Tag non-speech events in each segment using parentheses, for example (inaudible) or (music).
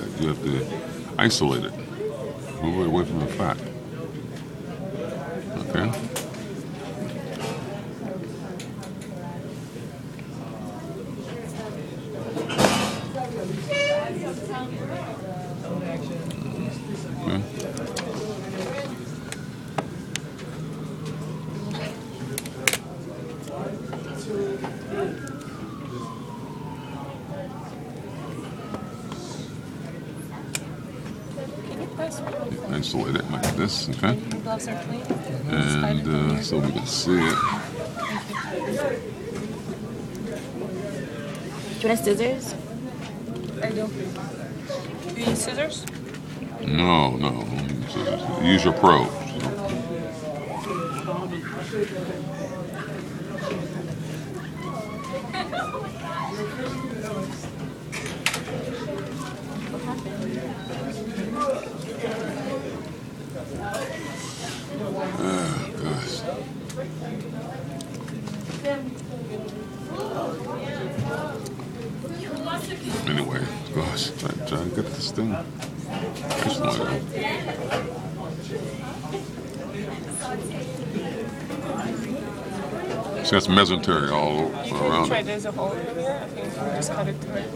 that. You have to isolate it. Move it away from the fat. Okay. Okay. Can you pass me? Isolate it like this. Okay. Gloves are clean. And uh, so we can see it. Do you want scissors? I do. You need scissors? No, no. use scissors. Use your probe. Ah, gosh. Anyway, gosh, try, try to get this thing. isolated. It's got some mesentery all over, around Try it. there's a hole in here. I think you can just cut it through it.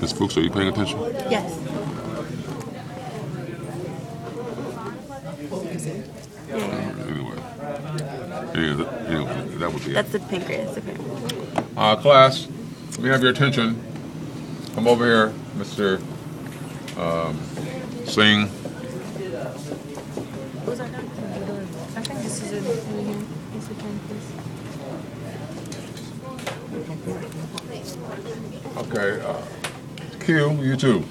Miss Fuchs, are you paying attention? Yes. Anyway. Anyway, anyway, that would be it. That's the pancreas. Okay. Uh, class, let me have your attention. Come over here, Mr. Um, Singh. Those are done. I think this is it. in here. Yes, you can, please. Okay, uh, Q, you too.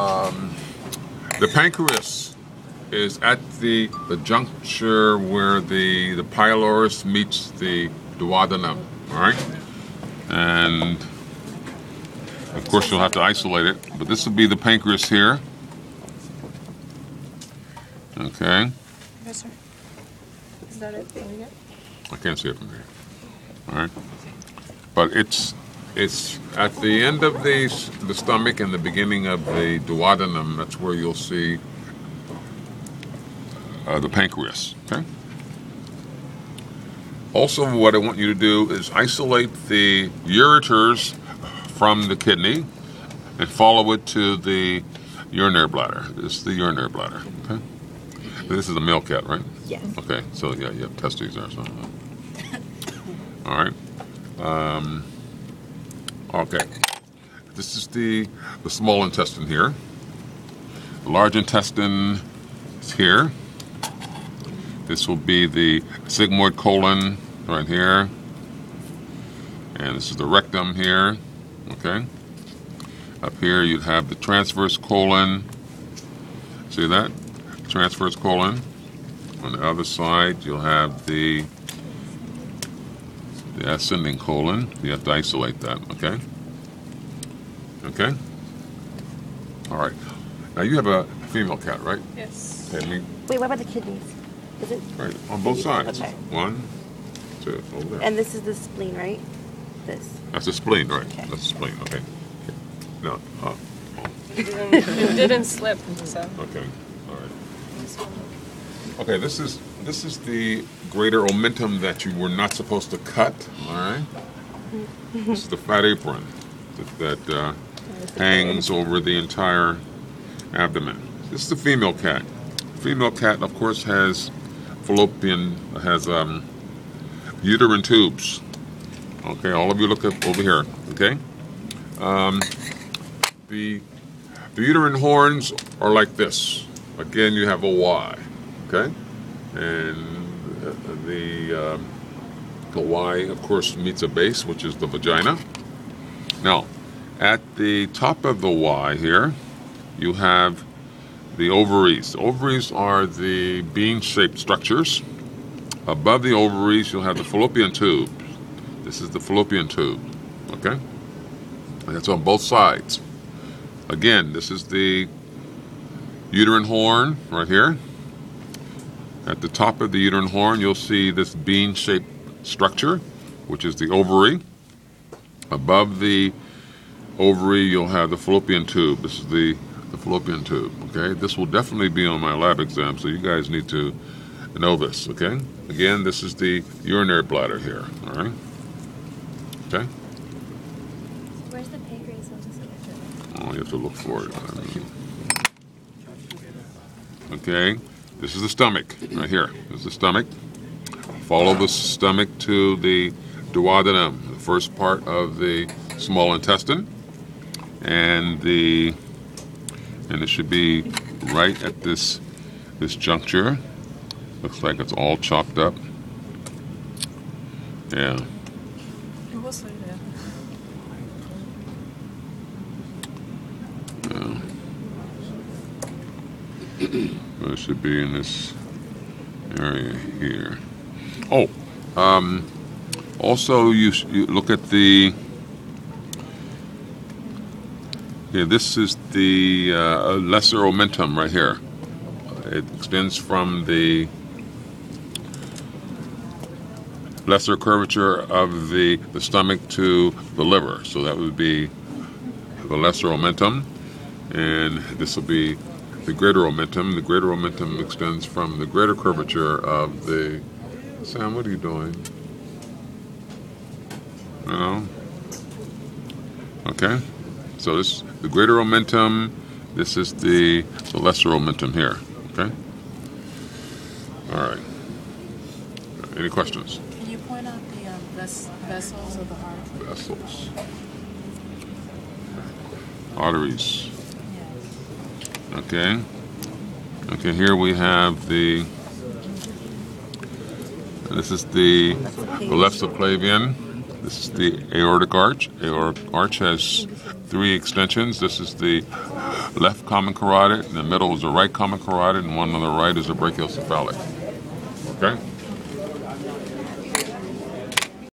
Um, the pancreas is at the, the juncture where the, the pylorus meets the duodenum, all right? And of course, you'll have to isolate it, but this will be the pancreas here. Okay, Yes, sir. Is that it? Yeah. I can't see it from here. All right, but it's it's at the end of the the stomach and the beginning of the duodenum. That's where you'll see uh, the pancreas. Okay. Also, what I want you to do is isolate the ureters from the kidney and follow it to the urinary bladder. This is the urinary bladder. Okay. This is a male cat, right? Yes. Okay, so yeah, you have testes there. So, (coughs) all right. Um, okay. This is the the small intestine here. The large intestine is here. This will be the sigmoid colon right here, and this is the rectum here. Okay. Up here you'd have the transverse colon. See that? Transverse colon. On the other side, you'll have the the ascending colon. You have to isolate that, okay? Okay? All right. Now you have a female cat, right? Yes. Okay, me, Wait, what about the kidneys? Is it? right, on both sides. Okay. One, two, over there. And this is the spleen, right? This. That's a spleen, right? Okay. That's a spleen, okay. No, uh, It didn't, it didn't slip. So. okay, all right. Okay, this is this is the greater omentum that you were not supposed to cut. All right. this is the fat apron that, that uh, hangs over the entire abdomen. This is the female cat. Female cat, of course, has fallopian has um, uterine tubes. Okay, all of you look up over here. Okay. Um, the the uterine horns are like this. Again, you have a Y. Okay, and uh, the um, the Y, of course, meets a base, which is the vagina. Now, at the top of the Y here, you have the ovaries. Ovaries are the bean-shaped structures. Above the ovaries, you'll have the fallopian tube. This is the fallopian tube. Okay, and it's on both sides. Again, this is the uterine horn right here. At the top of the uterine horn, you'll see this bean shaped structure, which is the ovary. Above the ovary, you'll have the fallopian tube. This is the, the fallopian tube, okay? This will definitely be on my lab exam, so you guys need to know this, okay? Again, this is the urinary bladder here, all right? Okay? Where's the pancreas on this picture? Oh, you have to look for it. Okay, this is the stomach, right here. This is the stomach. Follow the stomach to the duodenum, the first part of the small intestine. And the and it should be right at this this juncture. Looks like it's all chopped up. Yeah. It was like that. Well, it should be in this area here. Oh, um, also you, you look at the. Yeah, this is the uh, lesser omentum right here. It extends from the lesser curvature of the, the stomach to the liver. So that would be the lesser omentum, and this will be the greater omentum. The greater omentum extends from the greater curvature of the. Sam, what are you doing? No. Okay. So this the greater omentum. This is the the lesser omentum here. Okay. All right. Any questions? Can you point out the um, ves- vessels of the heart? Vessels. Arteries. Okay. Okay, here we have the. This is the, the left subclavian. This is the aortic arch. Aortic arch has three extensions. This is the left common carotid. In the middle is the right common carotid, and one on the right is the brachiocephalic. Okay.